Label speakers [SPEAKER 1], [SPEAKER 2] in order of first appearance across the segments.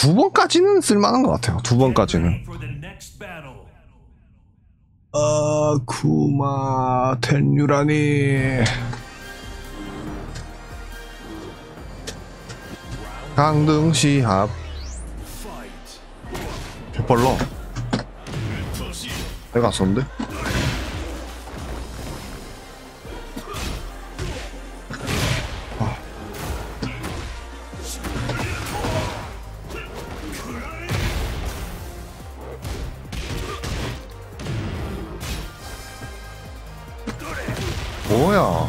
[SPEAKER 1] 두 번까지는 쓸만한 것 같아요. 두 번까지는. 아, 쿠마 텐유라니. 강등 시합. 개빨라. 내가 썼는데? 뭐야?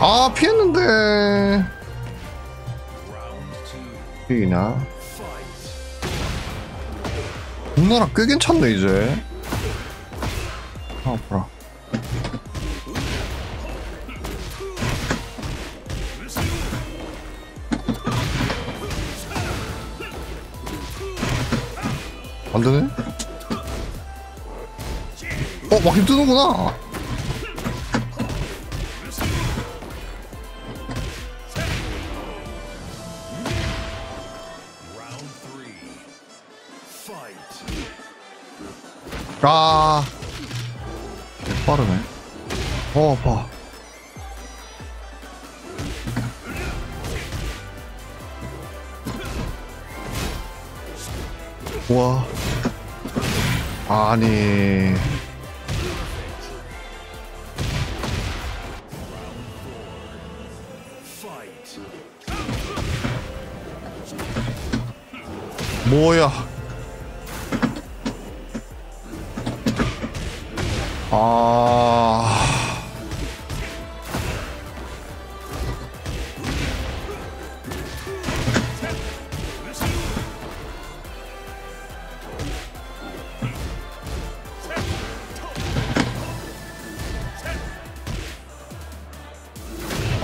[SPEAKER 1] 아 피했는데
[SPEAKER 2] Fight.
[SPEAKER 1] 우나라 꽤 괜찮네 이제 아 아파라 안 되네? 어 막힘 뜨는구나. 아 빠르네. 어 아파 와. 아니. 뭐야. 아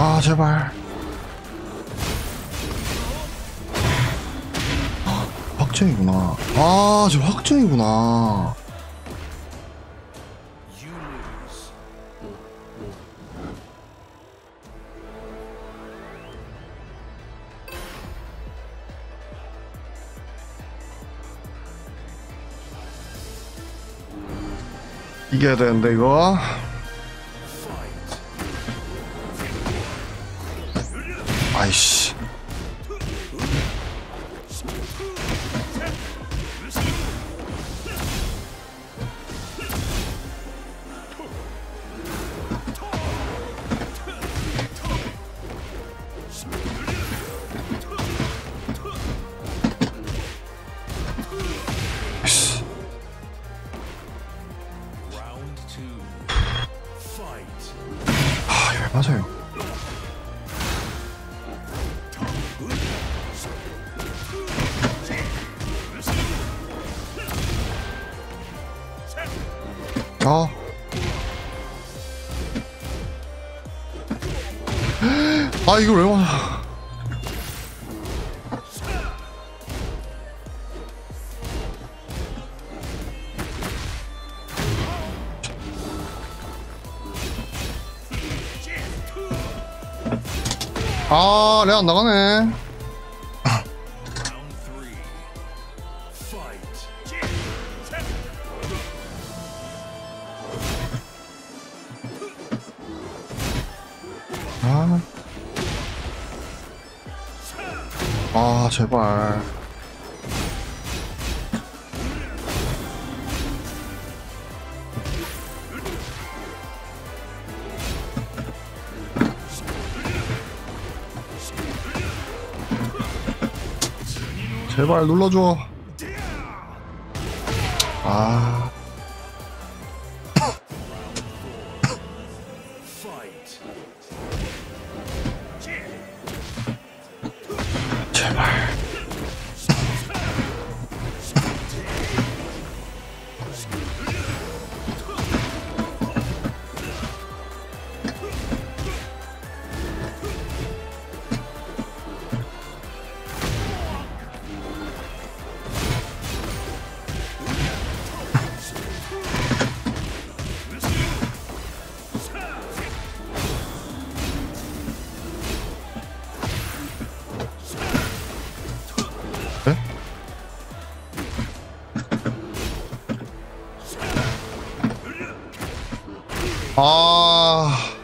[SPEAKER 1] 아 제발. 확정이구나. 아저 확정이구나. 이겨야 되는데 이거 아이씨. 아, 왜 맞아요? 아. 아, 이걸 왜 맞아? 아, 레안 나가네. 아, 제발. 제발 눌러줘. 아, 아